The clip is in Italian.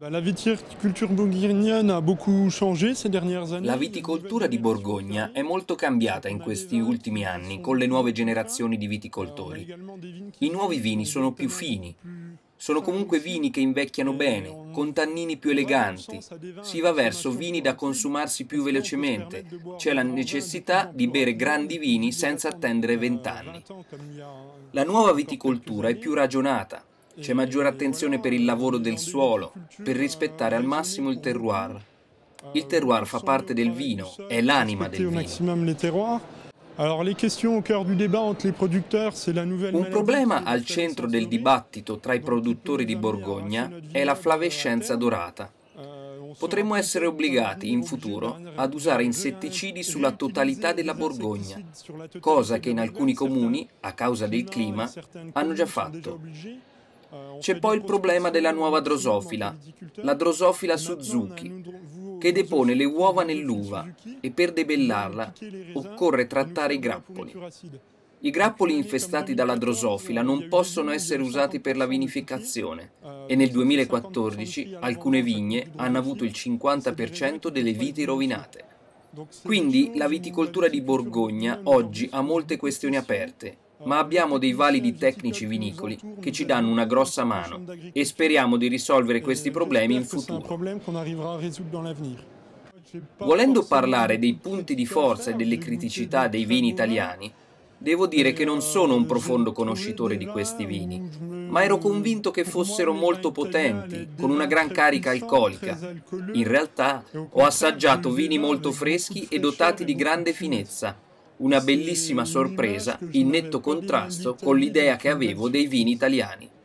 La viticoltura di Borgogna è molto cambiata in questi ultimi anni con le nuove generazioni di viticoltori. I nuovi vini sono più fini, sono comunque vini che invecchiano bene, con tannini più eleganti. Si va verso vini da consumarsi più velocemente. C'è la necessità di bere grandi vini senza attendere vent'anni. La nuova viticoltura è più ragionata, c'è maggiore attenzione per il lavoro del suolo, per rispettare al massimo il terroir. Il terroir fa parte del vino, è l'anima del vino. Un problema al centro del dibattito tra i produttori di Borgogna è la flavescenza dorata. Potremmo essere obbligati in futuro ad usare insetticidi sulla totalità della Borgogna, cosa che in alcuni comuni, a causa del clima, hanno già fatto. C'è poi il problema della nuova drosofila, la drosofila Suzuki, che depone le uova nell'uva e per debellarla occorre trattare i grappoli. I grappoli infestati dalla drosofila non possono essere usati per la vinificazione e nel 2014 alcune vigne hanno avuto il 50% delle viti rovinate. Quindi la viticoltura di Borgogna oggi ha molte questioni aperte ma abbiamo dei validi tecnici vinicoli che ci danno una grossa mano e speriamo di risolvere questi problemi in futuro. Volendo parlare dei punti di forza e delle criticità dei vini italiani, devo dire che non sono un profondo conoscitore di questi vini, ma ero convinto che fossero molto potenti, con una gran carica alcolica. In realtà ho assaggiato vini molto freschi e dotati di grande finezza, una bellissima sorpresa in netto contrasto con l'idea che avevo dei vini italiani.